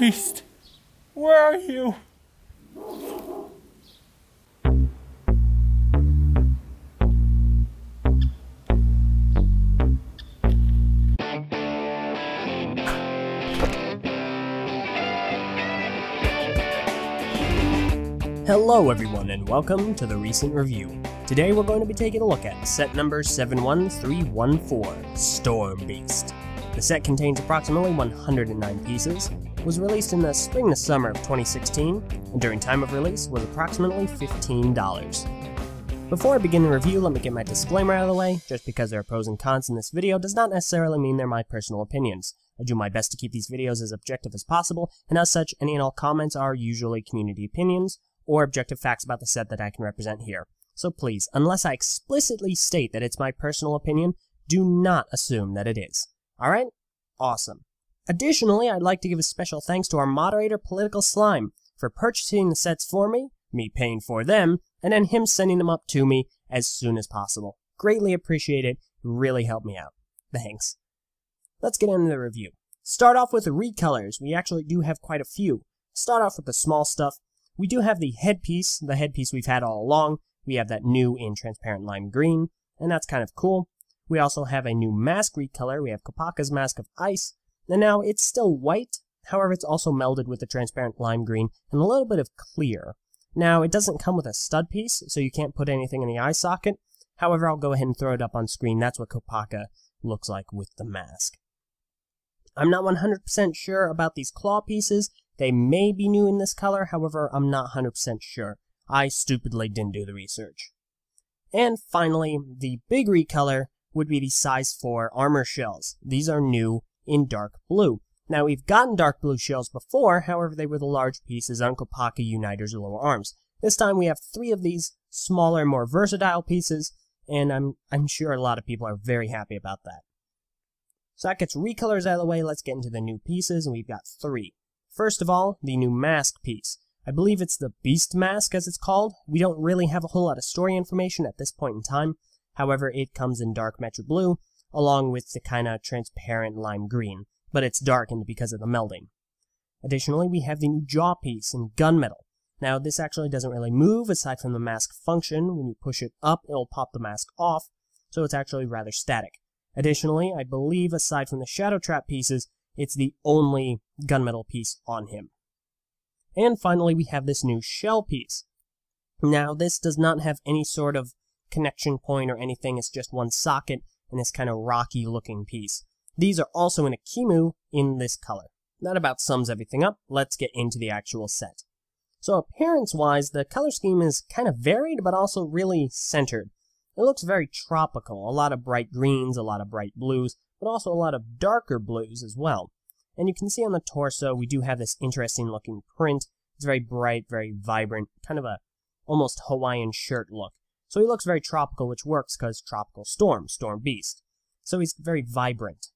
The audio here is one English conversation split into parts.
Beast, where are you? Hello everyone and welcome to the recent review. Today we're going to be taking a look at set number 71314, Storm Beast. The set contains approximately 109 pieces, was released in the spring to summer of 2016, and during time of release was approximately $15. Before I begin the review, let me get my disclaimer out of the way. Just because there are pros and cons in this video does not necessarily mean they're my personal opinions. I do my best to keep these videos as objective as possible, and as such, any and all comments are usually community opinions, or objective facts about the set that I can represent here. So please, unless I explicitly state that it's my personal opinion, do not assume that it is. Alright? Awesome. Additionally, I'd like to give a special thanks to our moderator, Political Slime, for purchasing the sets for me, me paying for them, and then him sending them up to me as soon as possible. Greatly appreciate it. Really helped me out. Thanks. Let's get into the review. Start off with the recolors. We actually do have quite a few. Start off with the small stuff. We do have the headpiece, the headpiece we've had all along. We have that new in transparent lime green, and that's kind of cool. We also have a new mask recolor. We have Kopaka's Mask of Ice, and now it's still white, however it's also melded with the transparent lime green and a little bit of clear. Now, it doesn't come with a stud piece, so you can't put anything in the eye socket. However, I'll go ahead and throw it up on screen. That's what Kopaka looks like with the mask. I'm not 100% sure about these claw pieces. They may be new in this color, however, I'm not 100% sure. I stupidly didn't do the research. And finally, the big recolor would be the size 4 armor shells. These are new in dark blue. Now, we've gotten dark blue shells before, however, they were the large pieces on Kopaka Uniter's lower arms. This time we have three of these smaller, more versatile pieces, and I'm, I'm sure a lot of people are very happy about that. So that gets recolors out of the way, let's get into the new pieces, and we've got three. First of all, the new mask piece. I believe it's the Beast Mask, as it's called. We don't really have a whole lot of story information at this point in time. However, it comes in dark Metro Blue, along with the kind of transparent lime green, but it's darkened because of the melding. Additionally, we have the new jaw piece in gunmetal. Now, this actually doesn't really move aside from the mask function. When you push it up, it'll pop the mask off, so it's actually rather static. Additionally, I believe aside from the Shadow Trap pieces, it's the only gunmetal piece on him. And finally, we have this new shell piece. Now, this does not have any sort of connection point or anything, it's just one socket and this kind of rocky looking piece. These are also in a Kimu in this color. That about sums everything up. Let's get into the actual set. So appearance-wise, the color scheme is kind of varied, but also really centered. It looks very tropical, a lot of bright greens, a lot of bright blues, but also a lot of darker blues as well. And you can see on the torso, we do have this interesting looking print. It's very bright, very vibrant, kind of a almost Hawaiian shirt look. So he looks very tropical, which works because tropical storm, storm beast. So he's very vibrant.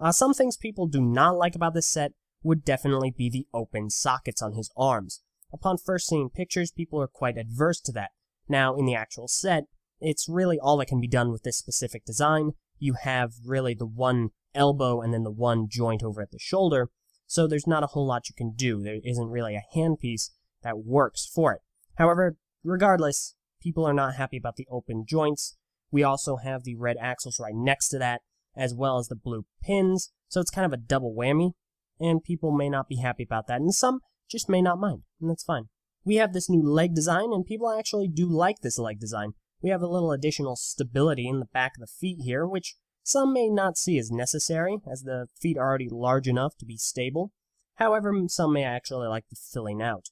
Uh, some things people do not like about this set would definitely be the open sockets on his arms. Upon first seeing pictures, people are quite adverse to that. Now, in the actual set, it's really all that can be done with this specific design, you have really the one elbow and then the one joint over at the shoulder, so there's not a whole lot you can do. There isn't really a handpiece that works for it. However, regardless, people are not happy about the open joints. We also have the red axles right next to that, as well as the blue pins, so it's kind of a double whammy, and people may not be happy about that, and some just may not mind, and that's fine. We have this new leg design, and people actually do like this leg design. We have a little additional stability in the back of the feet here, which some may not see as necessary, as the feet are already large enough to be stable. However, some may actually like the filling out.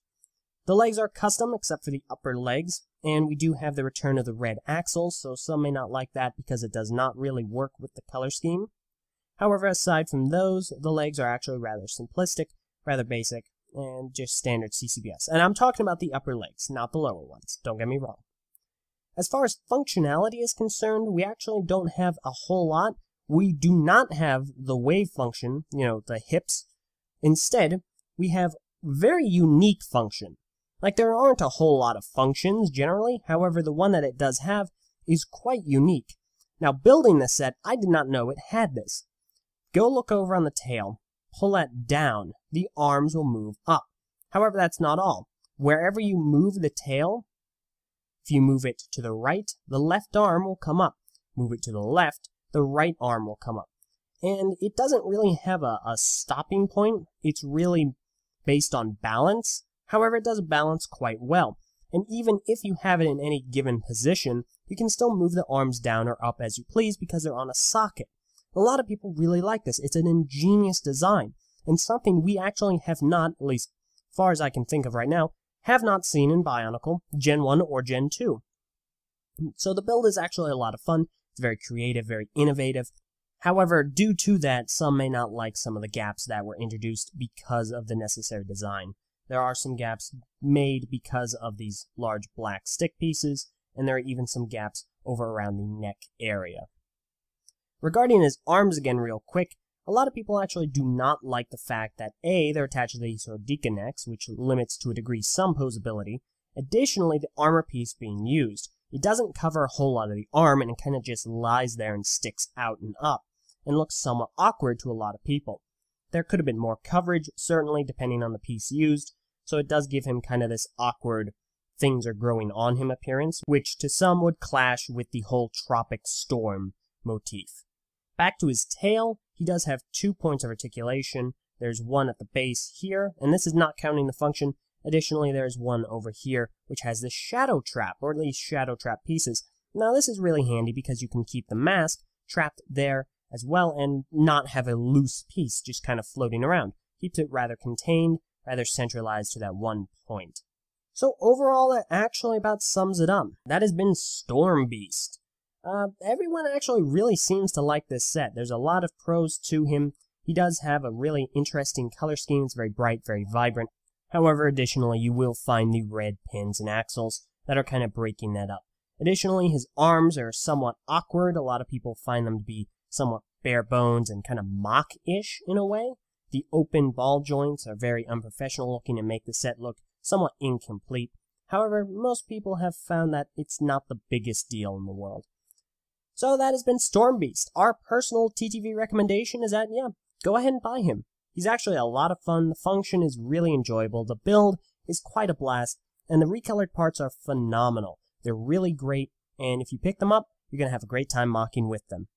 The legs are custom except for the upper legs, and we do have the return of the red axles, so some may not like that because it does not really work with the color scheme. However, aside from those, the legs are actually rather simplistic, rather basic, and just standard CCBS. And I'm talking about the upper legs, not the lower ones, don't get me wrong. As far as functionality is concerned, we actually don't have a whole lot. We do not have the wave function, you know, the hips. Instead, we have very unique function. Like, there aren't a whole lot of functions, generally. However, the one that it does have is quite unique. Now, building this set, I did not know it had this. Go look over on the tail. pull that down, the arms will move up. However, that's not all. Wherever you move the tail, if you move it to the right, the left arm will come up. Move it to the left, the right arm will come up. And it doesn't really have a, a stopping point. It's really based on balance. However, it does balance quite well. And even if you have it in any given position, you can still move the arms down or up as you please because they're on a socket. A lot of people really like this. It's an ingenious design, and something we actually have not, at least far as I can think of right now, have not seen in Bionicle, Gen 1 or Gen 2. So the build is actually a lot of fun. It's very creative, very innovative. However, due to that, some may not like some of the gaps that were introduced because of the necessary design. There are some gaps made because of these large black stick pieces, and there are even some gaps over around the neck area. Regarding his arms again real quick, a lot of people actually do not like the fact that A, they're attached to the Sordika necks, which limits to a degree some posability. Additionally, the armor piece being used, it doesn't cover a whole lot of the arm and it kind of just lies there and sticks out and up, and looks somewhat awkward to a lot of people. There could have been more coverage, certainly depending on the piece used, so it does give him kind of this awkward things are growing on him appearance, which to some would clash with the whole tropic storm motif. Back to his tail, he does have two points of articulation. There's one at the base here, and this is not counting the function. Additionally, there's one over here, which has the shadow trap, or at least shadow trap pieces. Now, this is really handy because you can keep the mask trapped there as well and not have a loose piece just kind of floating around. Keeps it rather contained, rather centralized to that one point. So overall, that actually about sums it up. That has been Storm Beast. Uh, everyone actually really seems to like this set. There's a lot of pros to him. He does have a really interesting color scheme. It's very bright, very vibrant. However, additionally, you will find the red pins and axles that are kind of breaking that up. Additionally, his arms are somewhat awkward. A lot of people find them to be somewhat bare bones and kind of MOC-ish in a way. The open ball joints are very unprofessional looking and make the set look somewhat incomplete. However, most people have found that it's not the biggest deal in the world. So that has been Storm Beast. Our personal TTV recommendation is that, yeah, go ahead and buy him. He's actually a lot of fun, the function is really enjoyable, the build is quite a blast, and the recolored parts are phenomenal. They're really great, and if you pick them up, you're going to have a great time MOCing with them.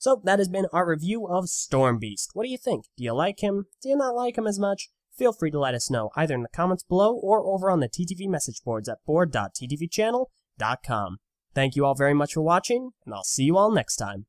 So that has been our review of Storm Beast. What do you think? Do you like him? Do you not like him as much? Feel free to let us know either in the comments below or over on the TTV message boards at board.ttvchannel.com. Thank you all very much for watching, and I'll see you all next time.